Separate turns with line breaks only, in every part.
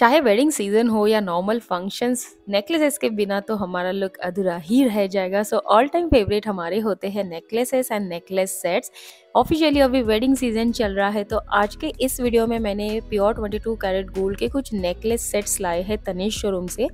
चाहे wedding season हो या नॉर्मल फ़ंक्शंस नेकलेसेस के बिना तो हमारा लुक अधूरा ही रह जाएगा। सो ऑल टाइम फेवरेट हमारे होते हैं necklaces and necklace sets officially अभी वेडिंग सीज़न चल रहा है तो आज के इस वीडियो में मैंने प्योर 22 कैरेट गोल्ड के कुछ नेकलेस सेट्स लाए हैं तनिष शोरूम से।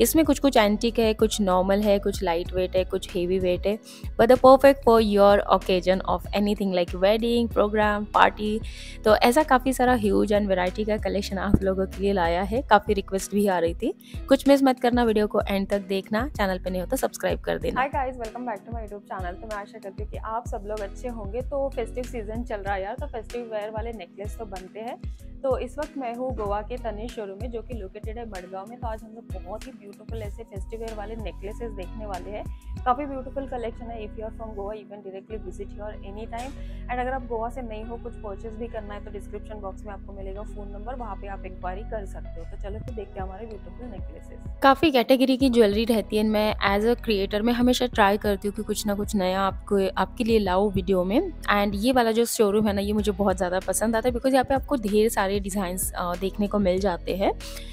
इसमें कुछ कुछ एंटिक है, कुछ नॉर्मल है, कुछ लाइट वेट है, कुछ हेवी वेट है। But the perfect for your occasion of anything like wedding programme party तो ऐसा काफ़ी सारा ह्यूज एंड वेराइटी का कलेक्शन आप लोगों के लिए लाया है। काफ़ी रिक्वेस्ट भी आ रही थी। कुछ मिस मत करना वीडियो को एंड तक देखना। चैनल पर नहीं हो तो सब्सक्राइब कर देना।
Welcome back to YouTube channel तो मैं आशा करती हूँ कि आप सब लोग अच्छे होंगे। तो फेस्टिव सीज़न चल रहा है यार तो फेस्टिव वेयर वाले नेकलेस तो बनते हैं। तो इस वक्त मैं हूँ गोवा के तनिष शोरूम में, जो कि लोकेटेड है मडगांव में। तो आज हम लोग बहुत ही ब्यूटीफुल ऐसे फेस्टिव वेयर वाले नेकलेसेस देखने वाले हैं। काफ़ी ब्यूटीफुल कलेक्शन है। If you are from Goa you can directly visit your any time and अगर आप गोवा से नहीं हो, कुछ परचेज भी करना है तो डिस्क्रिप्शन बॉक्स में आपको मिलेगा फ़ोन नंबर वहाँ पे आप इंक्वायरी कर सकते हो। तो चलो तो देखते हैं हमारे ब्यूटीफुल नेकलेसेस
काफ़ी कैटेगरी की ज्वेलरी रहती है। मैं एज अ क्रिएटर में हमेशा ट्राई करती हूँ कि कुछ ना कुछ नया आपको, आपके लिए लाओ वीडियो में। एंड ये वाला जो शोरूम है ना ये मुझे बहुत ज़्यादा पसंद आता है बिकॉज़ यहाँ पे आपको ढेर सारे डिज़ाइंस देखने को मिल जाते हैं।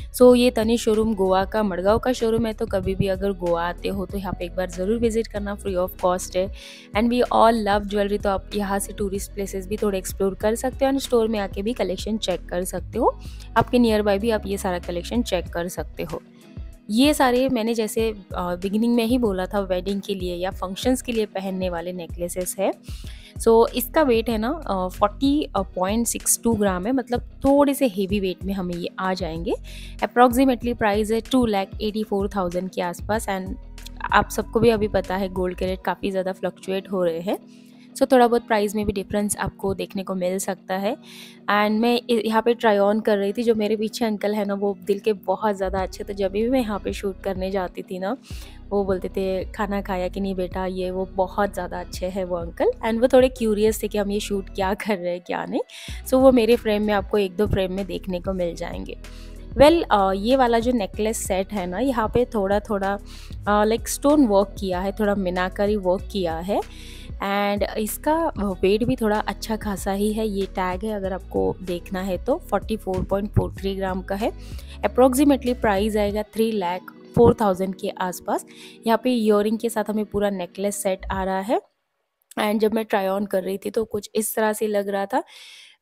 सो so, ये तनी शोरूम गोवा का मड़गांव का शोरूम है तो कभी भी अगर गोवा आते हो तो यहाँ पे एक बार ज़रूर विज़िट करना फ्री ऑफ़ कॉस्ट है। And we all love jewellery तो आप यहाँ से टूरिस्ट प्लेसेस भी थोड़े एक्सप्लोर कर सकते हो एंड स्टोर में आके भी कलेक्शन चेक कर सकते हो। आपके नियर बाय भी आप ये सारा कलेक्शन चेक कर सकते हो। ये सारे मैंने जैसे बिगिनिंग में ही बोला था वेडिंग के लिए या फ़ंक्शंस के लिए पहनने वाले नेकलेसेस है। सो so, इसका वेट है ना forty point six two gram है। मतलब थोड़े से हेवी वेट में हमें ये आ जाएँगे। अप्रॉक्सीमेटली प्राइस है two lakh eighty four thousand के आसपास। एंड आप सबको भी अभी पता है गोल्ड के रेट काफ़ी ज़्यादा फ्लक्चुएट हो रहे हैं। सो so, थोड़ा बहुत प्राइस में भी डिफरेंस आपको देखने को मिल सकता है। एंड मैं यहाँ पे ट्राई ऑन कर रही थी जो मेरे पीछे अंकल है ना वो दिल के बहुत ज़्यादा अच्छे तो जब भी मैं यहाँ पे शूट करने जाती थी ना वो बोलते थे खाना खाया कि नहीं बेटा? ये वो बहुत ज़्यादा अच्छे हैं वो अंकल एंड वो थोड़े क्यूरियस थे कि हम ये शूट क्या कर रहे हैं क्या नहीं। सो so, वो मेरे फ्रेम में आपको एक दो फ्रेम में देखने को मिल जाएँगे। वेल well, uh, ये वाला जो नेकलेस सेट है ना यहाँ पे थोड़ा थोड़ा लाइक स्टोन वर्क किया है थोड़ा मीनाकारी वर्क किया है। एंड इसका वेट भी थोड़ा अच्छा खासा ही है। ये टैग है, अगर आपको देखना है तो। 44.43 ग्राम का है। अप्रोक्सीमेटली प्राइस आएगा थ्री लैख फोर थाउज़ेंड के आसपास। यहाँ पे ईयरिंग के साथ हमें पूरा नेकलेस सेट आ रहा है। एंड जब मैं ट्राई ऑन कर रही थी तो कुछ इस तरह से लग रहा था।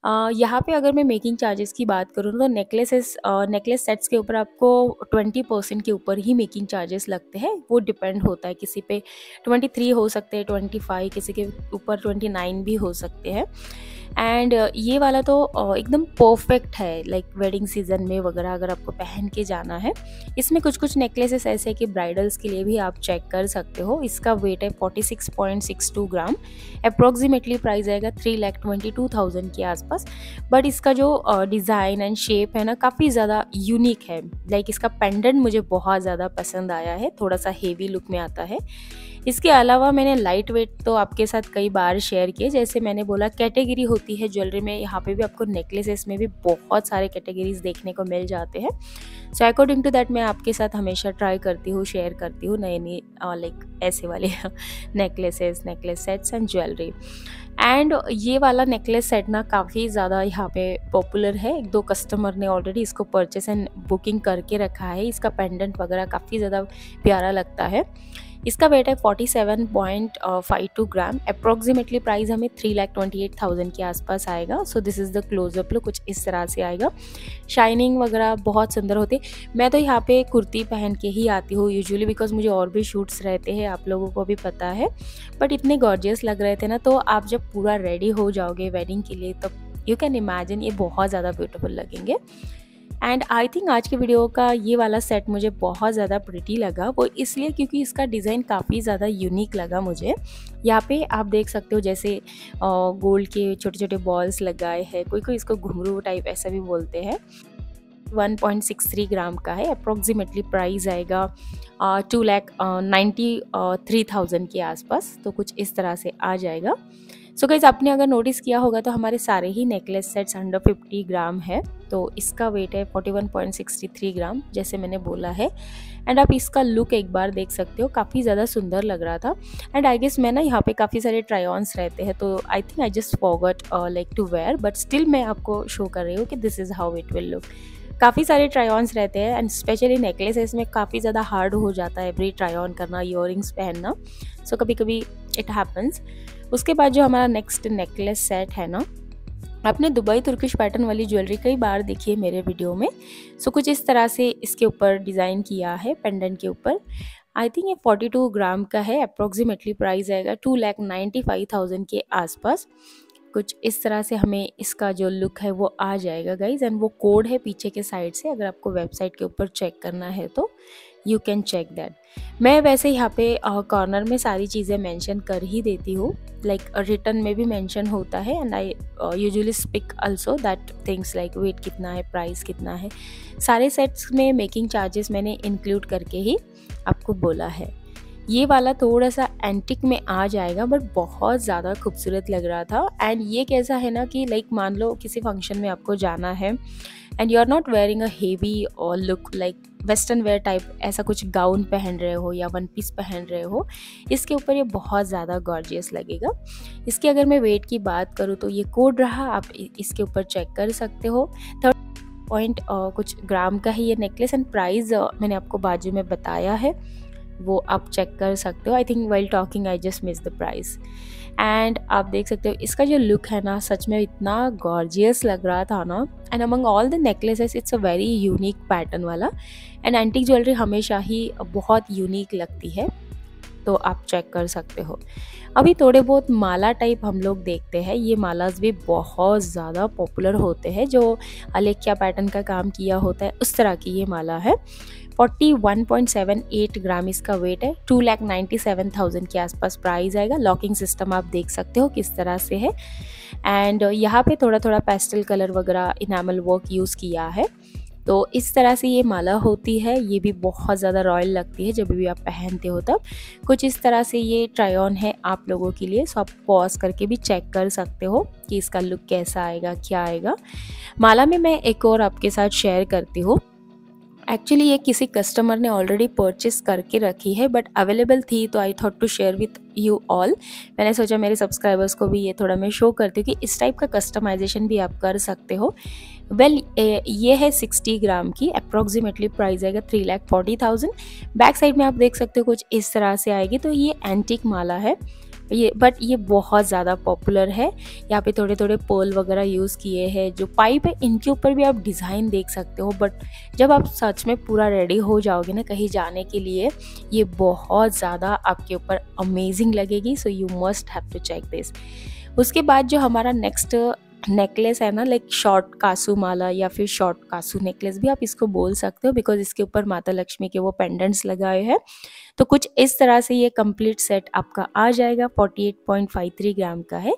यहाँ पे अगर मैं मेकिंग चार्जेस की बात करूँ तो नेकलेसेस नेकलेस सेट्स के ऊपर आपको ट्वेंटी परसेंट के ऊपर ही मेकिंग चार्जेस लगते हैं। वो डिपेंड होता है किसी पे। ट्वेंटी थ्री हो सकते हैं ट्वेंटी फाइव किसी के ऊपर ट्वेंटी नाइन भी हो सकते हैं। एंड ये वाला तो एकदम परफेक्ट है लाइक वेडिंग सीज़न में वगैरह अगर आपको पहन के जाना है, इसमें कुछ कुछ नेकलेसेस ऐसे हैं कि ब्राइडल्स के लिए भी आप चेक कर सकते हो। इसका वेट है forty six point six two gram approximately price आएगा three lakh twenty two thousand के आसपास। बट इसका जो डिज़ाइन एंड शेप है ना, काफ़ी ज़्यादा यूनिक है। लाइक इसका पेंडेंट मुझे बहुत ज़्यादा पसंद आया है, थोड़ा सा हेवी लुक में आता है। इसके अलावा मैंने लाइट वेट तो आपके साथ कई बार शेयर किए, जैसे मैंने बोला कैटेगरी होती है ज्वेलरी में, यहाँ पे भी आपको नेकलेसेस में भी बहुत सारे कैटेगरीज देखने को मिल जाते हैं। सो अकॉर्डिंग टू दैट मैं आपके साथ हमेशा ट्राई करती हूँ शेयर करती हूँ नए नए लाइक ऐसे वाले necklaces necklace sets and jewellery and ये वाला नेकलेस सेट ना काफ़ी ज़्यादा यहाँ पे पॉपुलर है। एक दो कस्टमर ने ऑलरेडी इसको परचेस एंड बुकिंग करके रखा है। इसका पेंडेंट वगैरह काफ़ी ज़्यादा प्यारा लगता है। इसका वेट है 47.52 ग्राम। अप्रोक्सीमेटली प्राइस हमें three lakh twenty eight thousand के आसपास आएगा। So this is the closeup look कुछ इस तरह से आएगा। शाइनिंग वगैरह बहुत सुंदर होते। मैं तो यहाँ पे कुर्ती पहन के ही आती हूँ यूजुअली बिकॉज़ मुझे और भी शूट्स रहते हैं, आप लोगों को भी पता है। बट इतने गॉर्जियस लग रहे थे ना तो आप जब पूरा रेडी हो जाओगे वेडिंग के लिए तो यू कैन इमेजिन ये बहुत ज़्यादा ब्यूटीफुल लगेंगे। एंड आई थिंक आज के वीडियो का ये वाला सेट मुझे बहुत ज़्यादा प्रिटी लगा। वो इसलिए क्योंकि इसका डिज़ाइन काफ़ी ज़्यादा यूनिक लगा मुझे। यहाँ पे आप देख सकते हो जैसे गोल्ड के छोटे छोटे बॉल्स लगाए हैं। कोई कोई इसको घुंघरू टाइप ऐसा भी बोलते हैं। 1.63 ग्राम का है। अप्रोक्सीमेटली प्राइस आएगा two lakh ninety three thousand के आसपास। तो कुछ इस तरह से आ जाएगा। सो so गाइज़ आपने अगर नोटिस किया होगा तो हमारे सारे ही नेकलेस सेट्स अंडर 50 ग्राम है। तो इसका वेट है 41.63 ग्राम जैसे मैंने बोला है। एंड आप इसका लुक एक बार देख सकते हो काफ़ी ज़्यादा सुंदर लग रहा था। एंड आई गेस मैं ना यहाँ पे काफ़ी सारे ट्राई ऑन्स रहते हैं तो I think I just forgot like to wear but still मैं आपको शो कर रही हूँ कि this is how it will look काफ़ी सारे ट्राई ऑन्स रहते हैं एंड स्पेशली नेकलेसेस में काफ़ी ज़्यादा हार्ड हो जाता है एवरी ट्राई ऑन करना ईयर पहनना। सो so, कभी कभी इट हैपन्स उसके बाद जो हमारा नेक्स्ट नेकलेस सेट है ना, आपने दुबई तुर्किश पैटर्न वाली ज्वेलरी कई बार देखी है मेरे वीडियो में। सो कुछ इस तरह से इसके ऊपर डिज़ाइन किया है पेंडेंट के ऊपर। आई थिंक ये 42 ग्राम का है अप्रोक्सीमेटली प्राइस आएगा two lakh ninety five thousand के आसपास। कुछ इस तरह से हमें इसका जो लुक है वो आ जाएगा गाइज़ एंड वो कोड है पीछे के साइड से, अगर आपको वेबसाइट के ऊपर चेक करना है तो। यू कैन चेक दैट मैं वैसे यहाँ पे कॉर्नर में सारी चीज़ें मेंशन कर ही देती हूँ। लाइक रिटर्न में भी मेंशन होता है and I usually speak also that things like weight कितना है प्राइस कितना है। सारे सेट्स में मेकिंग चार्जेस मैंने इंक्लूड करके ही आपको बोला है। ये वाला थोड़ा सा एंटिक में आ जाएगा बट बहुत ज़्यादा खूबसूरत लग रहा था। एंड ये कैसा है ना कि लाइक मान लो किसी फ़ंक्शन में आपको जाना है and you are not wearing a heavy or look like western wear type ऐसा कुछ गाउन पहन रहे हो या वन पीस पहन रहे हो, इसके ऊपर ये बहुत ज़्यादा गॉर्जियस लगेगा। इसके अगर मैं वेट की बात करूँ तो ये कोड रहा, आप इसके ऊपर चेक कर सकते हो। थर्ड पॉइंट कुछ ग्राम का ही ये नेकलेस एंड प्राइस मैंने आपको बाजू में बताया है। वो आप चेक कर सकते हो। I think well talking I just miss the price and आप देख सकते हो, इसका जो लुक है ना, सच में इतना गॉर्जियस लग रहा था ना। And among all the necklaces it's a very unique pattern वाला। एंड एंटिक ज्वेलरी हमेशा ही बहुत यूनिक लगती है। तो आप चेक कर सकते हो। अभी थोड़े बहुत माला टाइप हम लोग देखते हैं। ये मालाज भी बहुत ज़्यादा पॉपुलर होते हैं, जो अलेख्या पैटर्न का काम किया होता है, उस तरह की ये माला है। 41.78 ग्राम इसका वेट है। Two lakh ninety seven thousand के आसपास प्राइस आएगा। लॉकिंग सिस्टम आप देख सकते हो किस तरह से है। एंड यहाँ पे थोड़ा थोड़ा पेस्टल कलर वगैरह इनामल वर्क यूज़ किया है। तो इस तरह से ये माला होती है। ये भी बहुत ज़्यादा रॉयल लगती है जब भी आप पहनते हो तब। कुछ इस तरह से ये ट्राई ऑन है आप लोगों के लिए। सो आप पॉज करके भी चेक कर सकते हो कि इसका लुक कैसा आएगा, क्या आएगा। माला में मैं एक और आपके साथ शेयर करती हूँ। एक्चुअली ये किसी कस्टमर ने ऑलरेडी परचेस करके रखी है बट अवेलेबल थी तो I thought to share with you all मैंने सोचा मेरे सब्सक्राइबर्स को भी ये थोड़ा मैं शो करती हूँ कि इस टाइप का कस्टमाइजेशन भी आप कर सकते हो. वेल well, ये है सिक्सटी ग्राम की अप्रोक्सीमेटली प्राइस आएगा three lakh forty thousand back side में आप देख सकते हो कुछ इस तरह से आएगी तो ये एंटिक माला है. ये बट ये बहुत ज़्यादा पॉपुलर है। यहाँ पे थोड़े थोड़े पोल वगैरह यूज़ किए हैं, जो पाइप है इनके ऊपर भी आप डिज़ाइन देख सकते हो बट जब आप सच में पूरा रेडी हो जाओगे ना कहीं जाने के लिए, ये बहुत ज़्यादा आपके ऊपर अमेजिंग लगेगी so you must have to check this उसके बाद जो हमारा नेक्स्ट नेकलेस है ना लाइक शॉर्ट कासू माला या फिर शॉर्ट कासू नेकलेस भी आप इसको बोल सकते हो बिकॉज़ इसके ऊपर माता लक्ष्मी के वो पेंडेंट्स लगाए हैं। तो कुछ इस तरह से ये कंप्लीट सेट आपका आ जाएगा 48.53 ग्राम का है।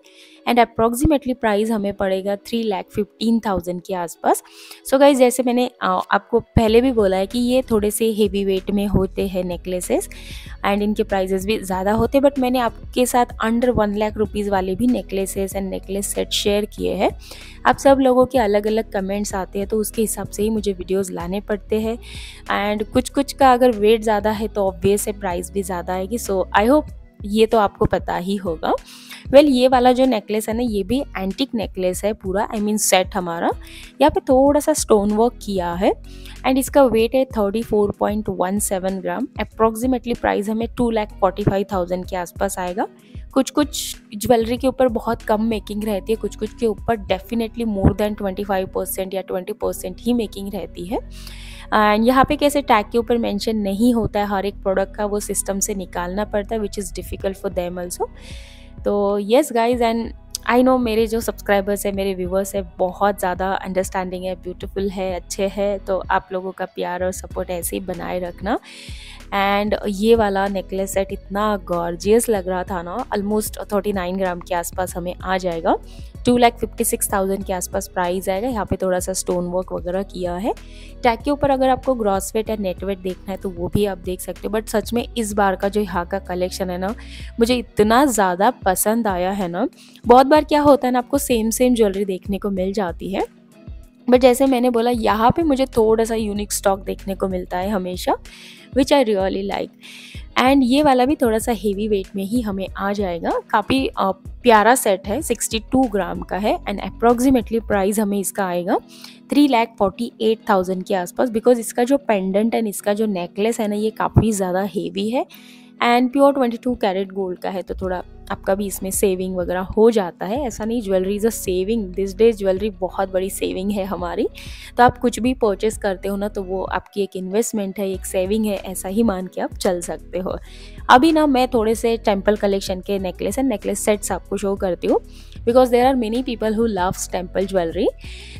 एंड अप्रोक्सीमेटली प्राइस हमें पड़ेगा थ्री लैख फिफ्टीन थाउज़ेंड के आसपास। सो गाइज़ जैसे मैंने आपको पहले भी बोला है कि ये थोड़े से हेवी वेट में होते हैं नेकलेसेस एंड इनके प्राइजेस भी ज़्यादा होते बट मैंने आपके साथ अंडर वन लाख रुपीज़ वाले भी necklaces and necklace set share किए हैं। आप सब लोगों के अलग अलग कमेंट्स आते हैं तो उसके हिसाब से ही मुझे वीडियोज़ लाने पड़ते हैं। एंड कुछ कुछ का अगर वेट ज़्यादा है तो ऑब्वियस है प्राइस भी ज़्यादा आएगी। सो आई होप ये तो आपको पता ही होगा। वेल well, ये वाला जो नेकलेस है ना ये भी एंटिक नेकलेस है पूरा। आई मीन सेट हमारा। यहाँ पे थोड़ा सा स्टोन वर्क किया है। एंड इसका वेट है thirty four point one seven gram approximately price हमें two lakh forty five thousand के आसपास आएगा। कुछ कुछ ज्वेलरी के ऊपर बहुत कम मेकिंग रहती है। कुछ कुछ के ऊपर definitely more than twenty five percent या ट्वेंटी परसेंट ही मेकिंग रहती है। एंड यहाँ पे कैसे टैग के ऊपर मेंशन नहीं होता है, हर एक प्रोडक्ट का वो सिस्टम से निकालना पड़ता है which is difficult for them also तो yes guys and I know मेरे जो सब्सक्राइबर्स है, मेरे व्यूवर्स है, बहुत ज़्यादा अंडरस्टैंडिंग है ब्यूटीफुल है, अच्छे है तो आप लोगों का प्यार और सपोर्ट ऐसे ही बनाए रखना. एंड ये वाला नेकलेस सेट इतना गॉर्जियस लग रहा था ना ऑलमोस्ट थर्टी नाइन ग्राम के आसपास हमें आ जाएगा. Two lakh fifty six thousand के आसपास प्राइस आएगा। यहाँ पे थोड़ा सा स्टोन वर्क वगैरह किया है। टैग के ऊपर अगर आपको ग्रॉस वेट या नेट वेट देखना है तो वो भी आप देख सकते हो। बट सच में इस बार का जो यहाँ का कलेक्शन है ना, मुझे इतना ज़्यादा पसंद आया है ना। बहुत बार क्या होता है ना, आपको सेम सेम ज्वेलरी देखने को मिल जाती है। बट जैसे मैंने बोला, यहाँ पे मुझे थोड़ा सा यूनिक स्टॉक देखने को मिलता है हमेशा which I really like and ये वाला भी थोड़ा सा हेवी वेट में ही हमें आ जाएगा। काफ़ी प्यारा सेट है 62 ग्राम का है एंड अप्रॉक्सीमेटली प्राइस हमें इसका आएगा three lakh forty eight thousand के आसपास बिकॉज़ इसका जो पेंडेंट एंड इसका जो नेकलेस है ना, ये काफ़ी ज़्यादा हेवी है। And pure twenty two carat gold का है तो थोड़ा आपका भी इसमें सेविंग वगैरह हो जाता है। ऐसा नहीं jewellery is a saving this day jewellery बहुत बड़ी सेविंग है हमारी। तो आप कुछ भी परचेस करते हो ना तो वो आपकी एक इन्वेस्टमेंट है, एक सेविंग है, ऐसा ही मान के आप चल सकते हो। अभी ना मैं थोड़े से टेंपल कलेक्शन के नेकलेस एंड नेकलेस सेट्स आपको शो करती हूँ because there are many people who loves temple jewellery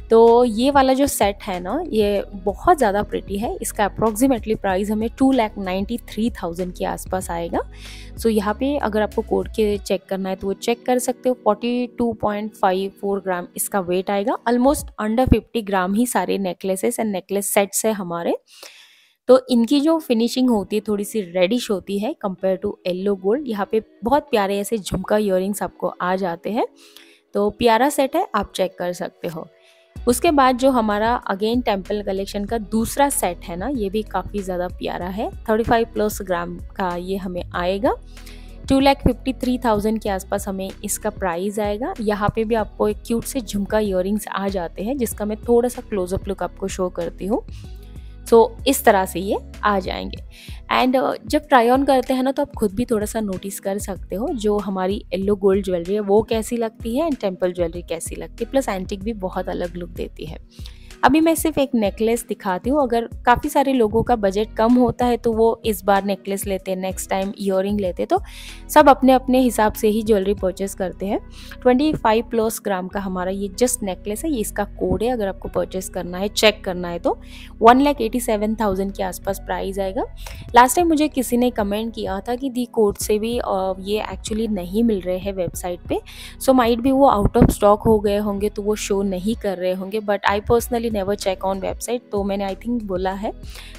तो ये वाला जो सेट है ना ये बहुत ज़्यादा प्रिटी है। इसका अप्रॉक्सीमेटली प्राइस हमें two lakh ninety three thousand के आसपास आएगा। सो so, यहाँ पे अगर आपको कोड के चेक करना है तो वो चेक कर सकते हो। Forty two point five four gram इसका वेट आएगा। ऑलमोस्ट अंडर फिफ्टी ग्राम ही सारे नेकलेसेस एंड नेकलेस सेट्स है हमारे। तो इनकी जो फिनिशिंग होती है थोड़ी सी रेडिश होती है कंपेयर टू येल्लो गोल्ड यहाँ पे बहुत प्यारे ऐसे झुमका इयर आपको आ जाते हैं। तो प्यारा सेट है, आप चेक कर सकते हो। उसके बाद जो हमारा अगेन टेंपल कलेक्शन का दूसरा सेट है ना, ये भी काफ़ी ज़्यादा प्यारा है। 35 प्लस ग्राम का ये हमें आएगा। Two lakh fifty three thousand के आसपास हमें इसका प्राइस आएगा। यहाँ पे भी आपको एक क्यूट से झुमका इयर आ जाते हैं, जिसका मैं थोड़ा सा क्लोजअप लुक आपको शो करती हूँ। सो so, इस तरह से ये आ जाएँगे। एंड uh, जब ट्राई ऑन करते हैं ना तो आप खुद भी थोड़ा सा नोटिस कर सकते हो जो हमारी येल्लो गोल्ड ज्वेलरी है वो कैसी लगती है एंड टेंपल ज्वेलरी कैसी लगती है। प्लस एंटिक भी बहुत अलग लुक देती है। अभी मैं सिर्फ़ एक नेकलेस दिखाती हूँ। अगर काफ़ी सारे लोगों का बजट कम होता है तो वो इस बार नेकलेस लेते हैं नेक्स्ट टाइम इयर लेते तो सब अपने अपने हिसाब से ही ज्वेलरी परचेस करते हैं। 25 प्लस ग्राम का हमारा ये जस्ट नेकलेस है। ये इसका कोड है, अगर आपको परचेस करना है चेक करना है तो। One lakh eighty seven thousand के आसपास प्राइस आएगा। लास्ट टाइम मुझे किसी ने कमेंट किया था कि दी कोड से भी ये एक्चुअली नहीं मिल रहे हैं वेबसाइट पे। सो माइट भी वो आउट ऑफ़ स्टॉक हो गए होंगे तो वो शो नहीं कर रहे होंगे। But I personally actually never check on website तो मैंने आई थिंक बोला है।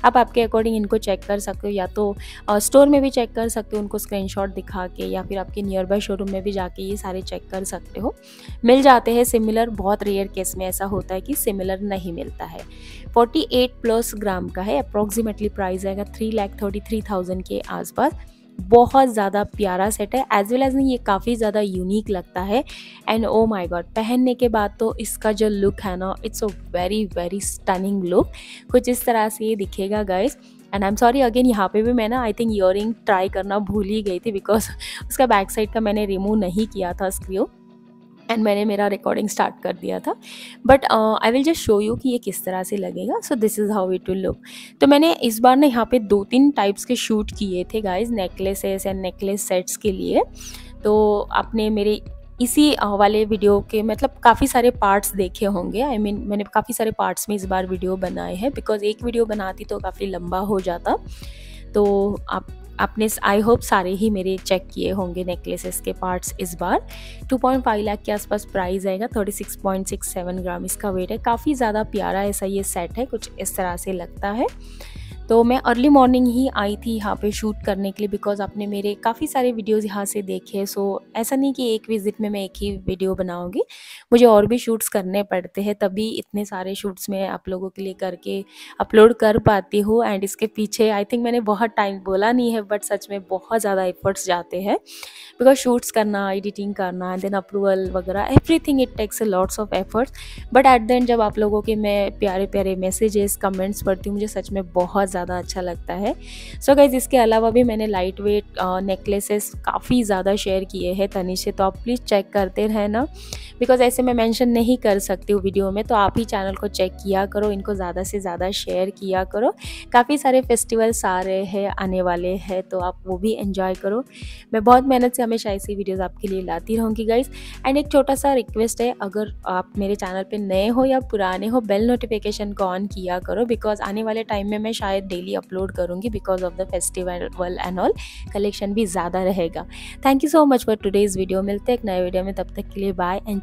आप आपके अकॉर्डिंग इनको चेक कर सकते हो, या तो स्टोर में भी चेक कर सकते हो, उनको स्क्रीनशॉट दिखा के, या फिर आपके नियर बाय शोरूम में भी जाके ये सारे चेक कर सकते हो। मिल जाते हैं सिमिलर बहुत रेयर केस में ऐसा होता है कि सिमिलर नहीं मिलता है। 48 प्लस ग्राम का है अप्रॉक्सीमेटली प्राइस आएगा three lakh thirty three thousand के आसपास। बहुत ज़्यादा प्यारा सेट है एज वेल एज नहीं, ये काफ़ी ज़्यादा यूनिक लगता है। एंड ओ माय गॉड पहनने के बाद तो इसका जो लुक है ना it's a very very stunning look कुछ इस तरह से ये दिखेगा guys and I am sorry again यहाँ पे भी मैं ना आई थिंक ईयर ट्राई करना भूल ही गई थी बिकॉज़ उसका बैक साइड का मैंने रिमूव नहीं किया था स्क्रियो एंड मैंने मेरा रिकॉर्डिंग स्टार्ट कर दिया था। But I will just show you कि ये किस तरह से लगेगा। So this is how it will look तो मैंने इस बार ना यहाँ पे दो तीन टाइप्स के शूट किए थे guys necklaces and necklace sets के लिए। तो आपने मेरे इसी uh, वाले वीडियो के मतलब काफ़ी सारे पार्ट्स देखे होंगे। आई I मीन mean, मैंने काफ़ी सारे पार्ट्स में इस बार वीडियो बनाए हैं। बिकॉज़ एक वीडियो बनाती तो काफ़ी लंबा हो जाता। तो आप आपने आई होप सारे ही मेरे चेक किए होंगे नेकलेसेस के पार्ट्स इस बार। 2.5 लाख के आसपास प्राइस आएगा 36.67 ग्राम इसका वेट है। काफ़ी ज़्यादा प्यारा ऐसा ये सेट है, कुछ इस तरह से लगता है। तो मैं अर्ली मॉर्निंग ही आई थी यहाँ पे शूट करने के लिए बिकॉज़ आपने मेरे काफ़ी सारे वीडियोज़ यहाँ से देखे सो ऐसा नहीं कि एक विज़िट में मैं एक ही वीडियो बनाऊँगी। मुझे और भी शूट्स करने पड़ते हैं, तभी इतने सारे शूट्स मैं आप लोगों के लिए करके अपलोड कर पाती हूँ एंड इसके पीछे आई थिंक मैंने बहुत टाइम बोला नहीं है बट सच में बहुत ज़्यादा एफर्ट्स जाते हैं। बिकॉज़ शूट्स करना एडिटिंग करना एंड देन अप्रूवल वगैरह everything it takes lots of efforts but at the end जब आप लोगों के मैं प्यारे प्यारे मैसेजेस कमेंट्स पढ़ती हूँ, मुझे सच में बहुत ज़्यादा अच्छा लगता है। सो so गाइज़ इसके अलावा भी मैंने लाइट वेट नेकलेसेस काफ़ी ज़्यादा शेयर किए हैं तनी से तो आप प्लीज़ चेक करते रहना। बिकॉज़ ऐसे मैं मेंशन नहीं कर सकती हूँ वीडियो में तो आप ही चैनल को चेक किया करो, इनको ज़्यादा से ज़्यादा शेयर किया करो। काफ़ी सारे फेस्टिवल्स आ रहे हैं, आने वाले हैं तो आप वो भी इन्जॉय करो। मैं बहुत मेहनत से हमेशा ऐसी वीडियोज़ आपके लिए लाती रहूँगी गाइज़ एंड एक छोटा सा रिक्वेस्ट है, अगर आप मेरे चैनल पर नए हो या पुराने हो बेल नोटिफिकेशन को ऑन किया करो बिकॉज़ आने वाले टाइम में मैं शायद डेली अपलोड करूँगी because of the festival and all collection भी ज़्यादा रहेगा. Thank you so much for today's video मिलते हैं एक नए वीडियो में. तब तक के लिए बाय एंड